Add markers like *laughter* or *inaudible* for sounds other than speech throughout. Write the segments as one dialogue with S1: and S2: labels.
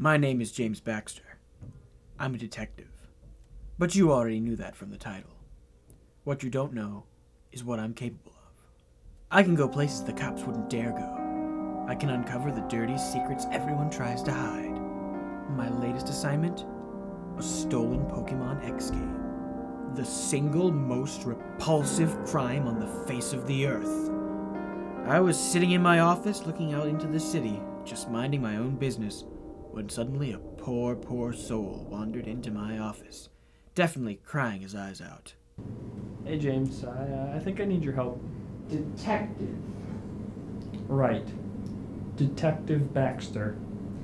S1: My name is James Baxter. I'm a detective. But you already knew that from the title. What you don't know is what I'm capable of. I can go places the cops wouldn't dare go. I can uncover the dirty secrets everyone tries to hide. My latest assignment? A stolen Pokemon X game. The single most repulsive crime on the face of the earth. I was sitting in my office looking out into the city, just minding my own business, when suddenly a poor, poor soul wandered into my office, definitely crying his eyes out.
S2: Hey James, I, uh, I think I need your help.
S1: Detective.
S2: Right. Detective Baxter.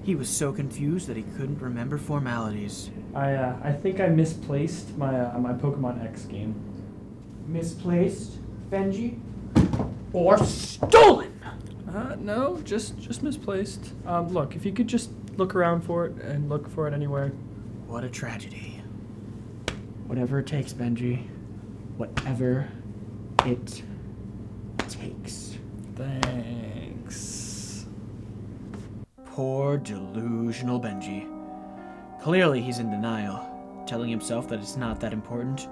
S1: He was so confused that he couldn't remember formalities.
S2: I uh, I think I misplaced my uh, my Pokemon X game.
S1: Misplaced, Benji? Or stolen?
S2: Uh, no, just just misplaced. Um, look, if you could just look around for it and look for it anywhere.
S1: What a tragedy. Whatever it takes, Benji. Whatever it takes.
S2: Thanks.
S1: Poor delusional Benji. Clearly he's in denial, telling himself that it's not that important.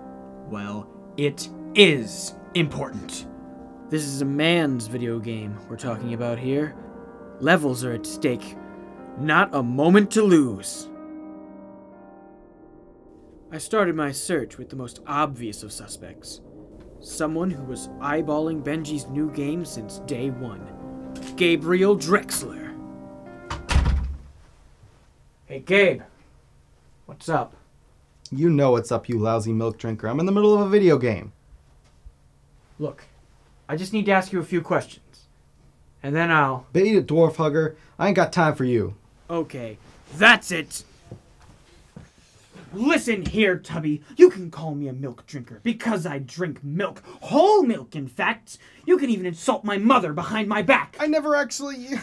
S1: Well, it is important. This is a man's video game we're talking about here. Levels are at stake. Not a moment to lose. I started my search with the most obvious of suspects. Someone who was eyeballing Benji's new game since day one. Gabriel Drexler. Hey, Gabe. What's up?
S3: You know what's up, you lousy milk drinker. I'm in the middle of a video game.
S1: Look, I just need to ask you a few questions. And then I'll.
S3: Beat it, dwarf hugger. I ain't got time for you.
S1: Okay, that's it! Listen here, Tubby. You can call me a milk drinker because I drink milk. Whole milk, in fact. You can even insult my mother behind my back.
S3: I never actually. *laughs*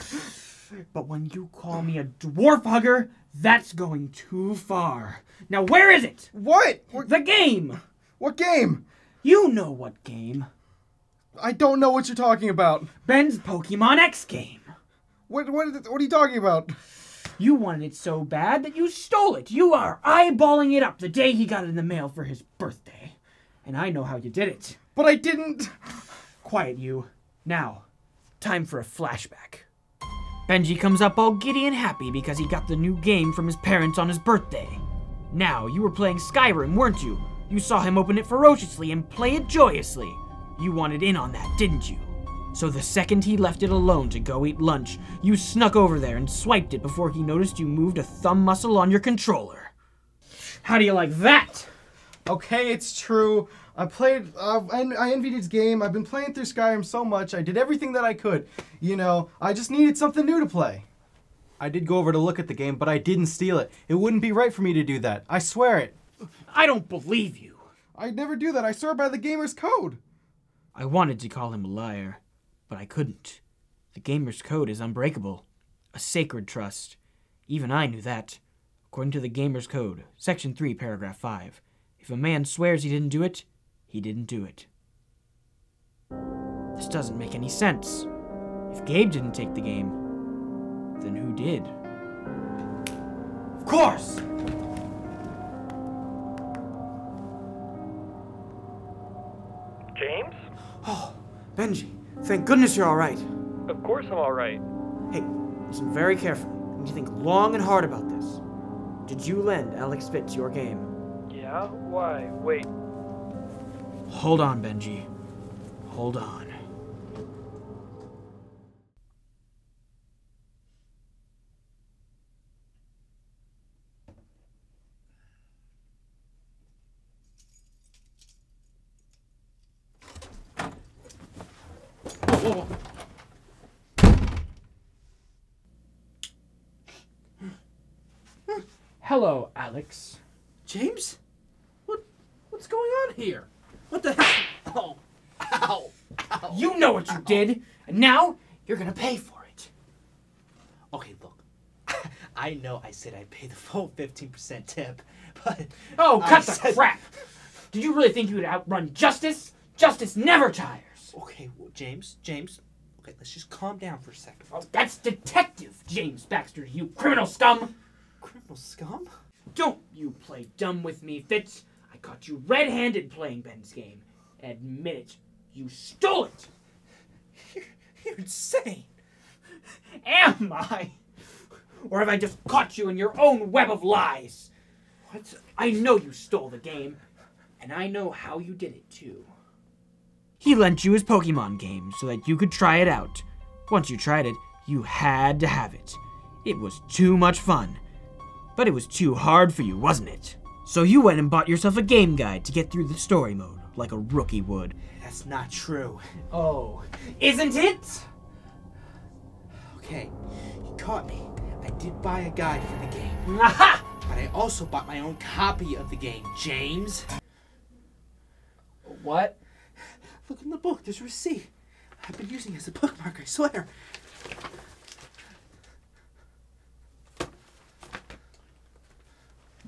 S1: But when you call me a dwarf hugger, that's going too far. Now, where is it?
S3: What? What,
S1: The game!
S3: what game?
S1: You know what game.
S3: I don't know what you're talking about.
S1: Ben's Pokemon X game.
S3: What what what are you talking about?
S1: You wanted it so bad that you stole it. You are eyeballing it up the day he got it in the mail for his birthday. And I know how you did it.
S3: But I didn't.
S1: Quiet, you. Now, time for a flashback. Benji comes up all giddy and happy because he got the new game from his parents on his birthday. Now, you were playing Skyrim, weren't you? You saw him open it ferociously and play it joyously. You wanted in on that, didn't you? So the second he left it alone to go eat lunch, you snuck over there and swiped it before he noticed you moved a thumb muscle on your controller. How do you like that?
S3: Okay, it's true. I played. Uh, I, I envied his game. I've been playing through Skyrim so much. I did everything that I could. You know, I just needed something new to play. I did go over to look at the game, but I didn't steal it. It wouldn't be right for me to do that. I swear it.
S1: I don't believe you.
S3: I'd never do that. I swear by the gamer's code.
S1: I wanted to call him a liar, but I couldn't. The gamer's code is unbreakable, a sacred trust. Even I knew that. According to the gamer's code, section 3, paragraph 5, if a man swears he didn't do it, he didn't do it. This doesn't make any sense. If Gabe didn't take the game, then who did? Of course!
S4: James?
S1: Oh, Benji, thank goodness you're alright.
S4: Of course I'm alright.
S1: Hey, listen very carefully. You need to think long and hard about this. Did you lend Alex Fitz your game?
S4: Yeah? Why? Wait.
S1: Hold on, Benji. Hold on. Hello, Alex.
S5: James? What what's going on here? What the hell? Oh. Ow. Ow.
S1: You know what you did, and now you're gonna pay for it.
S5: Okay, look. *laughs* I know I said I'd pay the full 15% tip, but
S1: Oh,
S5: I
S1: cut the
S5: said-
S1: crap! Did you really think you would outrun justice? Justice never tires.
S5: Okay, well, James, James. Okay, let's just calm down for a second.
S1: Oh, that's Detective James Baxter, you criminal scum!
S5: Criminal scum?
S1: Don't you play dumb with me, Fitz. I caught you red-handed playing Ben's game. Admit it. You stole it.
S5: You're, *laughs* you're insane.
S1: Am I? Or have I just caught you in your own web of lies?
S5: What?
S1: I know you stole the game, and I know how you did it too. He lent you his Pokemon game so that you could try it out. Once you tried it, you had to have it. It was too much fun. But it was too hard for you, wasn't it? So you went and bought yourself a game guide to get through the story mode, like a rookie would.
S5: That's not true.
S1: Oh, isn't it?
S5: Okay, you caught me. I did buy a guide for the game,
S1: Aha!
S5: but I also bought my own copy of the game, James.
S1: What?
S5: Look in the book, there's a receipt. I've been using it as a bookmark, I swear.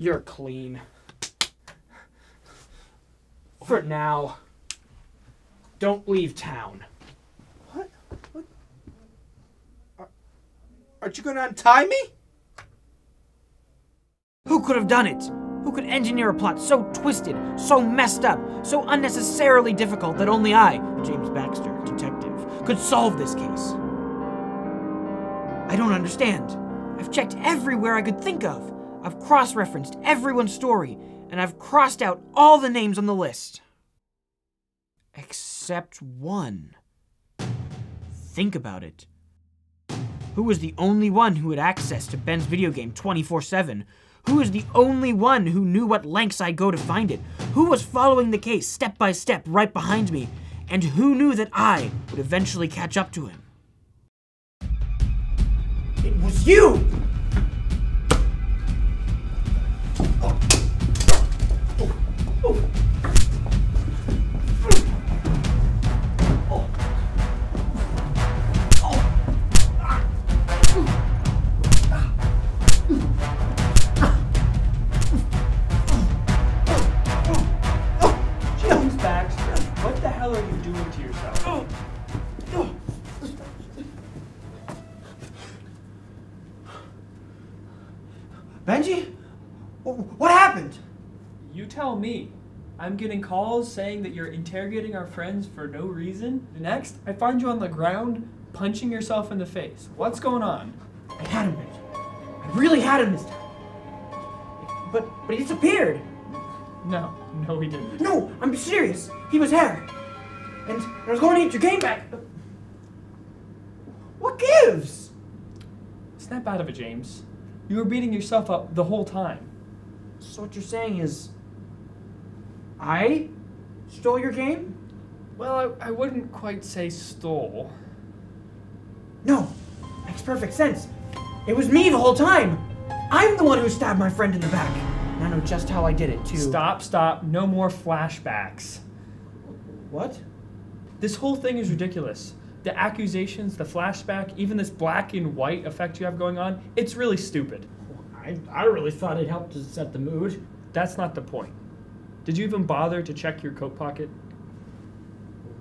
S1: You're clean. For now. Don't leave town.
S5: What? What? Are, aren't you gonna untie me?
S1: Who could have done it? Who could engineer a plot so twisted, so messed up, so unnecessarily difficult that only I, James Baxter, detective, could solve this case? I don't understand. I've checked everywhere I could think of. I've cross referenced everyone's story, and I've crossed out all the names on the list. Except one. Think about it. Who was the only one who had access to Ben's video game 24 7? Who was the only one who knew what lengths I'd go to find it? Who was following the case step by step right behind me? And who knew that I would eventually catch up to him? It was you! Benji? What happened?
S2: You tell me. I'm getting calls saying that you're interrogating our friends for no reason. Next, I find you on the ground punching yourself in the face. What's going on?
S1: I had him, Benji. I really had him this time. But, but he disappeared.
S2: No, no, he didn't.
S1: No, I'm serious. He was here. And I was going to get your game back. What gives?
S2: Snap out of it, James. You were beating yourself up the whole time.
S1: So what you're saying is I stole your game?
S2: Well, I, I wouldn't quite say stole.
S1: No. Makes perfect sense. It was me the whole time. I'm the one who stabbed my friend in the back. And I know just how I did it, too.
S2: Stop, stop. No more flashbacks.
S1: What?
S2: This whole thing is ridiculous. The accusations, the flashback, even this black and white effect you have going on, it's really stupid.
S1: I, I really thought it helped to set the mood.
S2: That's not the point. Did you even bother to check your coat pocket?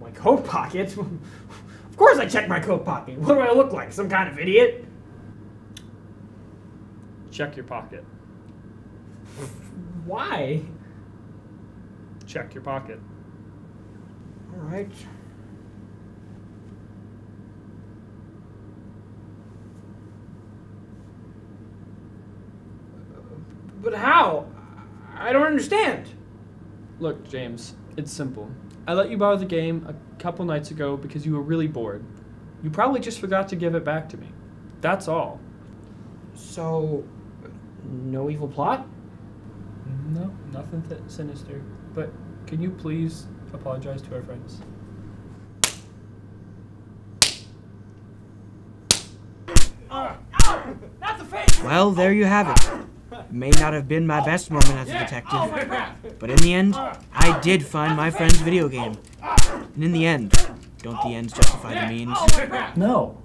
S1: My coat pocket? *laughs* of course I checked my coat pocket. What do I look like? Some kind of idiot?
S2: Check your pocket.
S1: Why?
S2: Check your pocket.
S1: All right. But how? I don't understand.
S2: Look, James, it's simple. I let you borrow the game a couple nights ago because you were really bored. You probably just forgot to give it back to me. That's all.
S1: So, no evil plot?
S2: No, nothing th- sinister. But can you please apologize to our friends?
S1: Well, there you have it. May not have been my best moment as a detective, but in the end, I did find my friend's video game. And in the end, don't the ends justify the means?
S2: No.